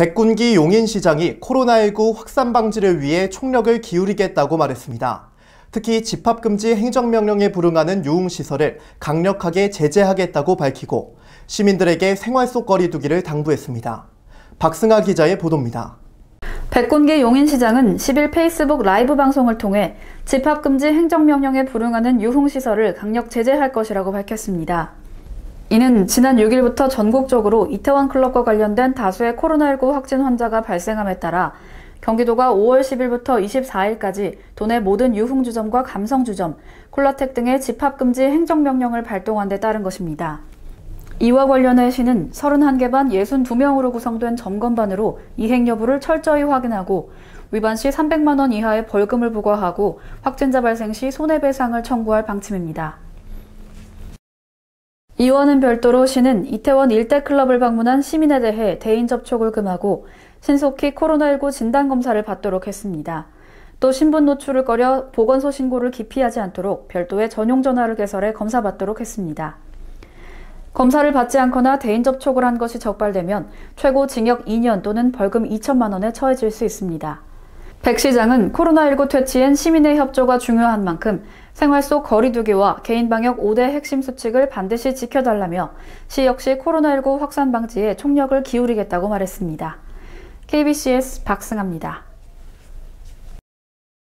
백군기 용인시장이 코로나19 확산 방지를 위해 총력을 기울이겠다고 말했습니다. 특히 집합금지 행정명령에 불응하는 유흥시설을 강력하게 제재하겠다고 밝히고 시민들에게 생활 속 거리 두기를 당부했습니다. 박승아 기자의 보도입니다. 백군기 용인시장은 10일 페이스북 라이브 방송을 통해 집합금지 행정명령에 불응하는 유흥시설을 강력 제재할 것이라고 밝혔습니다. 이는 지난 6일부터 전국적으로 이태원 클럽과 관련된 다수의 코로나19 확진 환자가 발생함에 따라 경기도가 5월 10일부터 24일까지 도내 모든 유흥주점과 감성주점, 콜라텍 등의 집합금지 행정명령을 발동한 데 따른 것입니다. 이와 관련해 시는 31개 반 62명으로 구성된 점검반으로 이행 여부를 철저히 확인하고 위반 시 300만 원 이하의 벌금을 부과하고 확진자 발생 시 손해배상을 청구할 방침입니다. 이원은 별도로 시는 이태원 일대 클럽을 방문한 시민에 대해 대인 접촉을 금하고 신속히 코로나19 진단검사를 받도록 했습니다. 또 신분 노출을 꺼려 보건소 신고를 기피하지 않도록 별도의 전용 전화를 개설해 검사받도록 했습니다. 검사를 받지 않거나 대인 접촉을 한 것이 적발되면 최고 징역 2년 또는 벌금 2천만 원에 처해질 수 있습니다. 백 시장은 코로나19 퇴치엔 시민의 협조가 중요한 만큼 생활 속 거리두기와 개인 방역 5대 핵심 수칙을 반드시 지켜달라며 시 역시 코로나19 확산 방지에 총력을 기울이겠다고 말했습니다. KBCS 박승아입니다.